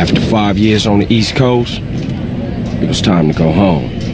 After five years on the East Coast, it was time to go home.